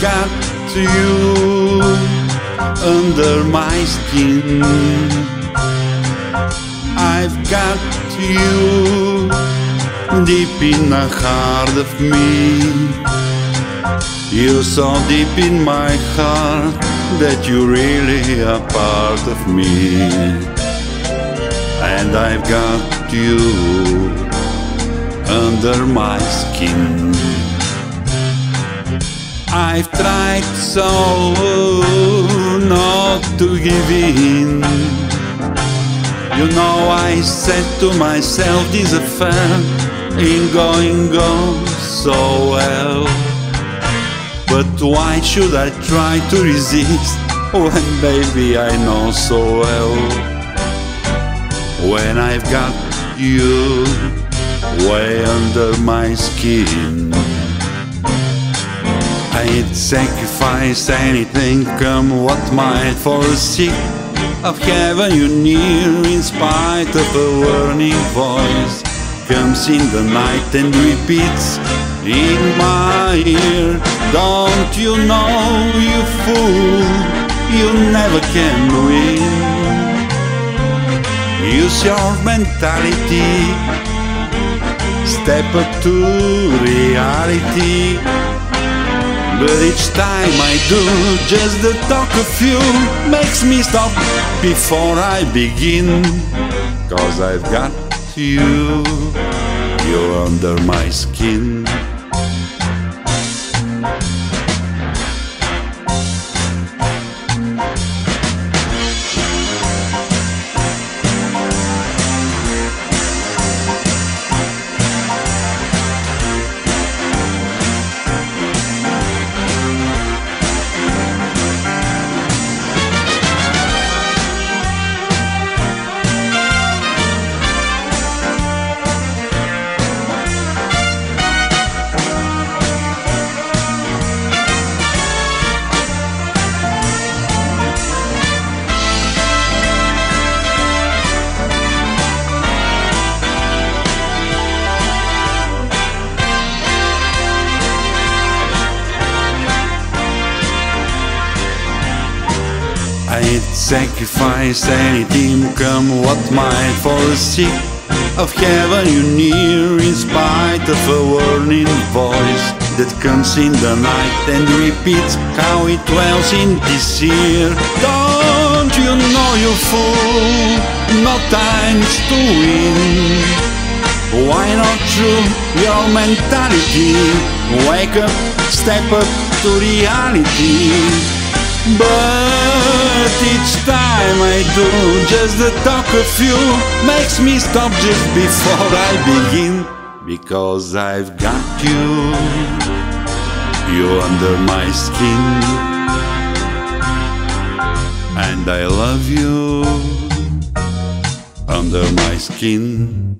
got you under my skin. I've got you deep in the heart of me. You're so deep in my heart that you're really a part of me. And I've got you under my skin. I've tried so not to give in. You know, I said to myself, this affair ain't going go so well. But why should I try to resist when, baby, I know so well? When I've got you way under my skin. I'd sacrifice anything, come what might, for the sake of having you near. In spite of a warning voice, comes in the night and repeats in my ear. Don't you know, you fool, you never can win. Use your mentality, step up to reality. But each time I do, just the talk of you makes me stop before I begin. Cause I've got you, you're under my skin. I'd sacrifice anything, come what might, for the sake of heaven you near, in spite of a warning voice that comes in the night and repeats how it dwells in this ear. Don't you know, you fool, no time's to win. Why not through your mentality? Wake up, step up to reality. But each time I do, just the talk of you makes me stop just before I begin. Because I've got you, you under my skin, and I love you under my skin.